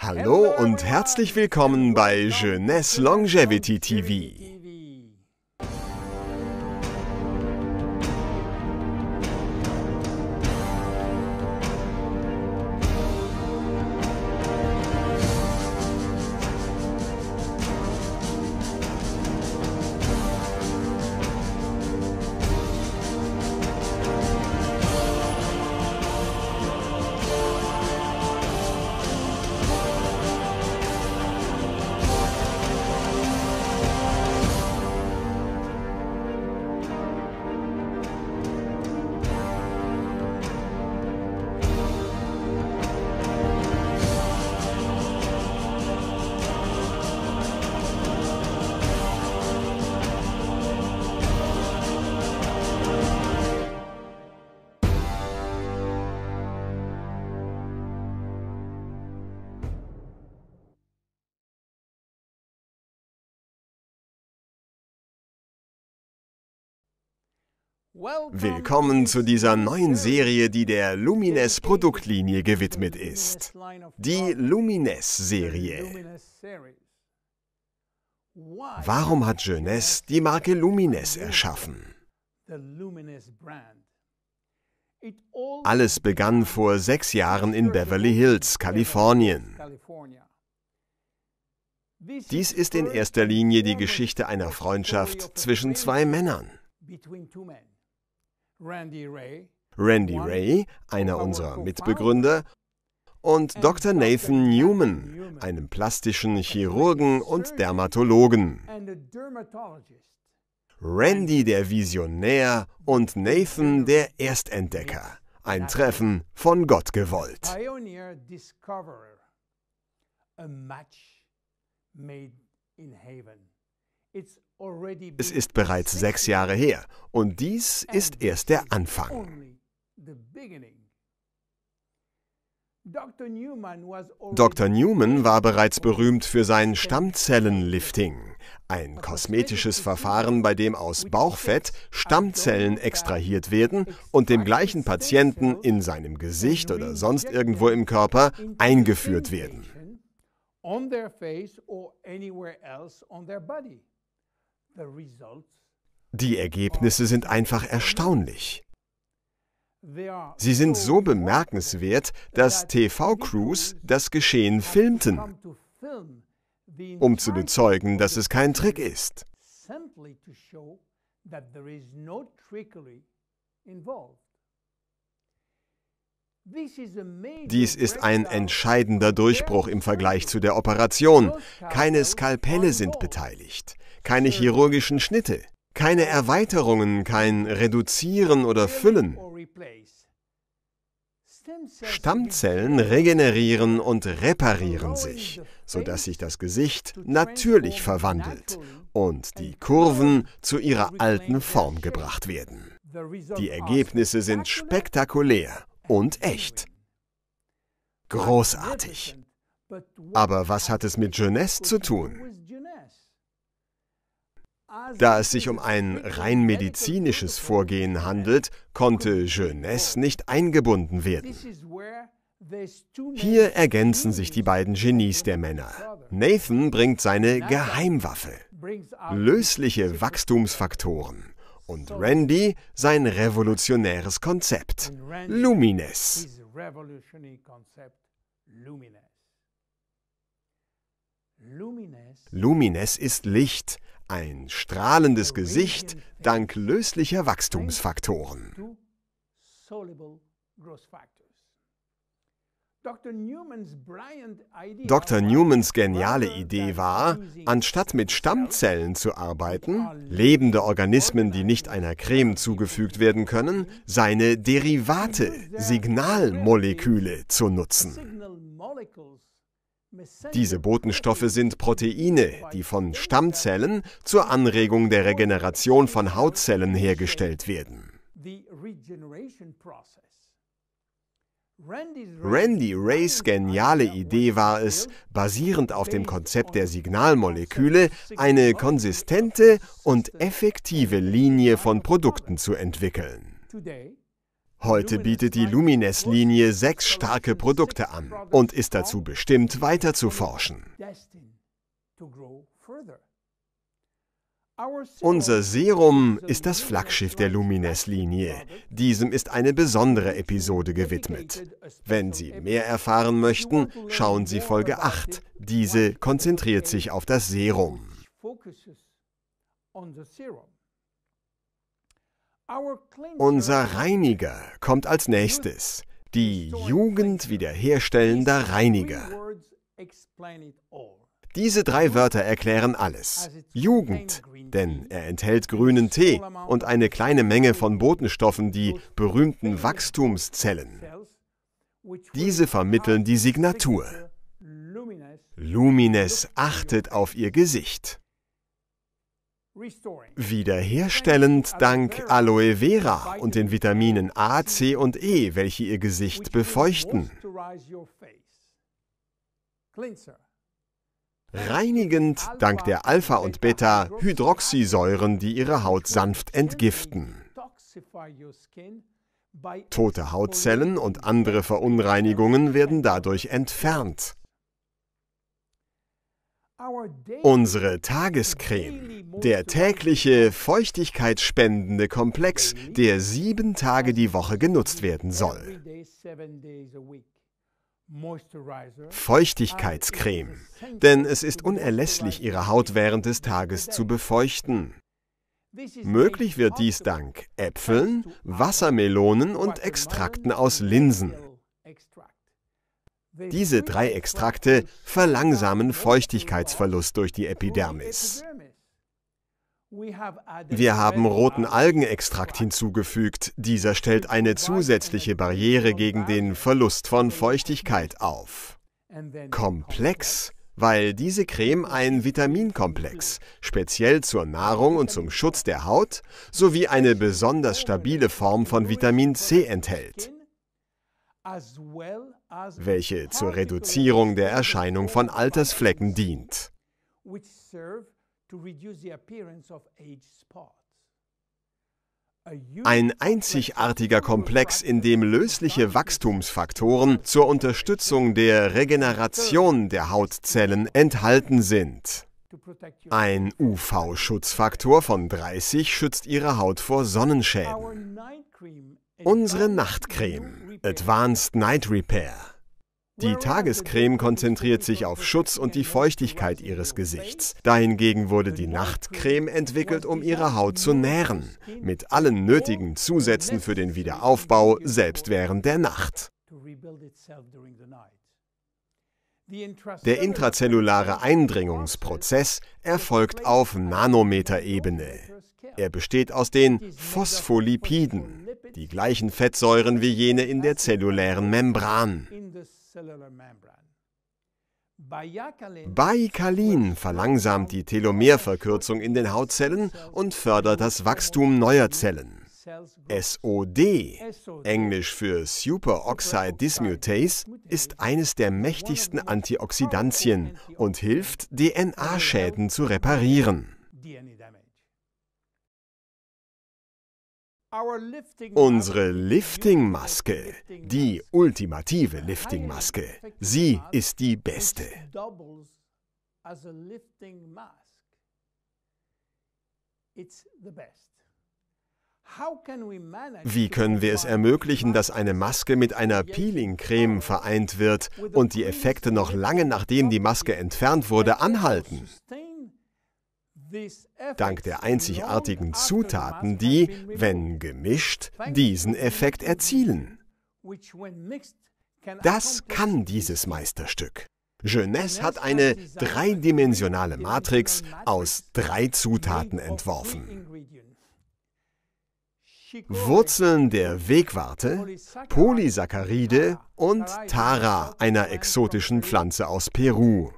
Hallo und herzlich willkommen bei Jeunesse Longevity TV. Willkommen zu dieser neuen Serie, die der Lumines Produktlinie gewidmet ist. Die Lumines-Serie. Warum hat Jeunesse die Marke Lumines erschaffen? Alles begann vor sechs Jahren in Beverly Hills, Kalifornien. Dies ist in erster Linie die Geschichte einer Freundschaft zwischen zwei Männern. Randy Ray, einer unserer Mitbegründer, und Dr. Nathan Newman, einem plastischen Chirurgen und Dermatologen. Randy der Visionär und Nathan der Erstentdecker. Ein Treffen von Gott gewollt. Es ist bereits sechs Jahre her und dies ist erst der Anfang. Dr. Newman war bereits berühmt für sein Stammzellenlifting, ein kosmetisches Verfahren, bei dem aus Bauchfett Stammzellen extrahiert werden und dem gleichen Patienten in seinem Gesicht oder sonst irgendwo im Körper eingeführt werden. Die Ergebnisse sind einfach erstaunlich. Sie sind so bemerkenswert, dass TV-Crews das Geschehen filmten, um zu bezeugen, dass es kein Trick ist. Dies ist ein entscheidender Durchbruch im Vergleich zu der Operation. Keine Skalpelle sind beteiligt, keine chirurgischen Schnitte, keine Erweiterungen, kein Reduzieren oder Füllen. Stammzellen regenerieren und reparieren sich, sodass sich das Gesicht natürlich verwandelt und die Kurven zu ihrer alten Form gebracht werden. Die Ergebnisse sind spektakulär und echt. Großartig. Aber was hat es mit Jeunesse zu tun? Da es sich um ein rein medizinisches Vorgehen handelt, konnte Jeunesse nicht eingebunden werden. Hier ergänzen sich die beiden Genies der Männer. Nathan bringt seine Geheimwaffe, lösliche Wachstumsfaktoren und Randy sein revolutionäres Konzept, Lumines. Lumines ist Licht, ein strahlendes Gesicht dank löslicher Wachstumsfaktoren. Dr. Newmans geniale Idee war, anstatt mit Stammzellen zu arbeiten, lebende Organismen, die nicht einer Creme zugefügt werden können, seine Derivate, Signalmoleküle zu nutzen. Diese Botenstoffe sind Proteine, die von Stammzellen zur Anregung der Regeneration von Hautzellen hergestellt werden. Randy Rays geniale Idee war es, basierend auf dem Konzept der Signalmoleküle eine konsistente und effektive Linie von Produkten zu entwickeln. Heute bietet die Lumines-Linie sechs starke Produkte an und ist dazu bestimmt, weiter zu forschen. Unser Serum ist das Flaggschiff der Lumines-Linie. Diesem ist eine besondere Episode gewidmet. Wenn Sie mehr erfahren möchten, schauen Sie Folge 8. Diese konzentriert sich auf das Serum. Unser Reiniger kommt als nächstes. Die Jugend wiederherstellender Reiniger. Diese drei Wörter erklären alles. Jugend, denn er enthält grünen Tee und eine kleine Menge von Botenstoffen, die berühmten Wachstumszellen. Diese vermitteln die Signatur. Lumines achtet auf ihr Gesicht. Wiederherstellend dank Aloe Vera und den Vitaminen A, C und E, welche ihr Gesicht befeuchten. Reinigend dank der Alpha- und Beta-Hydroxysäuren, die ihre Haut sanft entgiften. Tote Hautzellen und andere Verunreinigungen werden dadurch entfernt. Unsere Tagescreme, der tägliche feuchtigkeitsspendende Komplex, der sieben Tage die Woche genutzt werden soll. Feuchtigkeitscreme, denn es ist unerlässlich, Ihre Haut während des Tages zu befeuchten. Möglich wird dies dank Äpfeln, Wassermelonen und Extrakten aus Linsen. Diese drei Extrakte verlangsamen Feuchtigkeitsverlust durch die Epidermis. Wir haben roten Algenextrakt hinzugefügt. Dieser stellt eine zusätzliche Barriere gegen den Verlust von Feuchtigkeit auf. Komplex, weil diese Creme ein Vitaminkomplex, speziell zur Nahrung und zum Schutz der Haut, sowie eine besonders stabile Form von Vitamin C enthält welche zur Reduzierung der Erscheinung von Altersflecken dient. Ein einzigartiger Komplex, in dem lösliche Wachstumsfaktoren zur Unterstützung der Regeneration der Hautzellen enthalten sind. Ein UV-Schutzfaktor von 30 schützt Ihre Haut vor Sonnenschäden. Unsere Nachtcreme Advanced Night Repair. Die Tagescreme konzentriert sich auf Schutz und die Feuchtigkeit Ihres Gesichts. Dahingegen wurde die Nachtcreme entwickelt, um Ihre Haut zu nähren, mit allen nötigen Zusätzen für den Wiederaufbau, selbst während der Nacht. Der intrazellulare Eindringungsprozess erfolgt auf Nanometerebene. Er besteht aus den Phospholipiden, die gleichen Fettsäuren wie jene in der zellulären Membran. Baikalin verlangsamt die Telomerverkürzung in den Hautzellen und fördert das Wachstum neuer Zellen. SOD, englisch für Superoxide Dismutase, ist eines der mächtigsten Antioxidantien und hilft, DNA-Schäden zu reparieren. Unsere Lifting-Maske, die ultimative Lifting-Maske, sie ist die beste. Wie können wir es ermöglichen, dass eine Maske mit einer Peeling-Creme vereint wird und die Effekte noch lange nachdem die Maske entfernt wurde anhalten? Dank der einzigartigen Zutaten, die, wenn gemischt, diesen Effekt erzielen. Das kann dieses Meisterstück. Jeunesse hat eine dreidimensionale Matrix aus drei Zutaten entworfen. Wurzeln der Wegwarte, Polysaccharide und Tara, einer exotischen Pflanze aus Peru.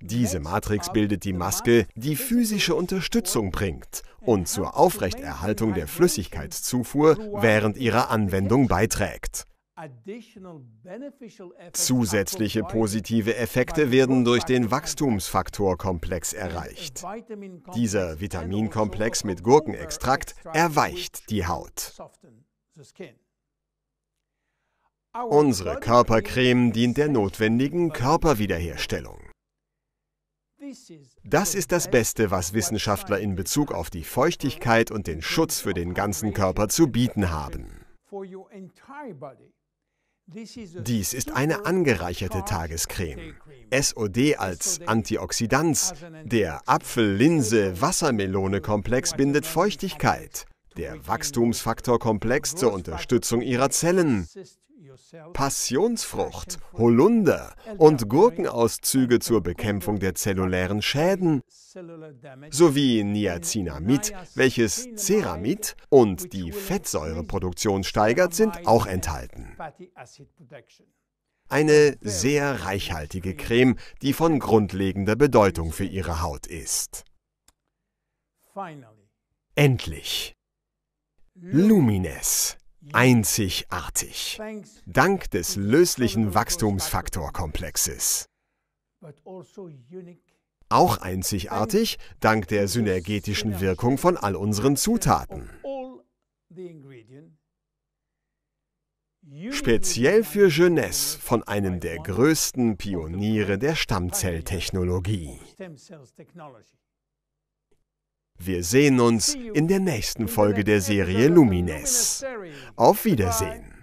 Diese Matrix bildet die Maske, die physische Unterstützung bringt und zur Aufrechterhaltung der Flüssigkeitszufuhr während ihrer Anwendung beiträgt. Zusätzliche positive Effekte werden durch den Wachstumsfaktorkomplex erreicht. Dieser Vitaminkomplex mit Gurkenextrakt erweicht die Haut. Unsere Körpercreme dient der notwendigen Körperwiederherstellung. Das ist das Beste, was Wissenschaftler in Bezug auf die Feuchtigkeit und den Schutz für den ganzen Körper zu bieten haben. Dies ist eine angereicherte Tagescreme. SOD als Antioxidant. Der Apfel-Linse-Wassermelone-Komplex bindet Feuchtigkeit. Der Wachstumsfaktor-Komplex zur Unterstützung ihrer Zellen. Passionsfrucht, Holunder und Gurkenauszüge zur Bekämpfung der zellulären Schäden sowie Niacinamid, welches Ceramid und die Fettsäureproduktion steigert, sind auch enthalten. Eine sehr reichhaltige Creme, die von grundlegender Bedeutung für Ihre Haut ist. Endlich! Lumines einzigartig. Dank des löslichen Wachstumsfaktorkomplexes. Auch einzigartig dank der synergetischen Wirkung von all unseren Zutaten. Speziell für Jeunesse von einem der größten Pioniere der Stammzelltechnologie. Wir sehen uns in der nächsten Folge der Serie Lumines. Auf Wiedersehen.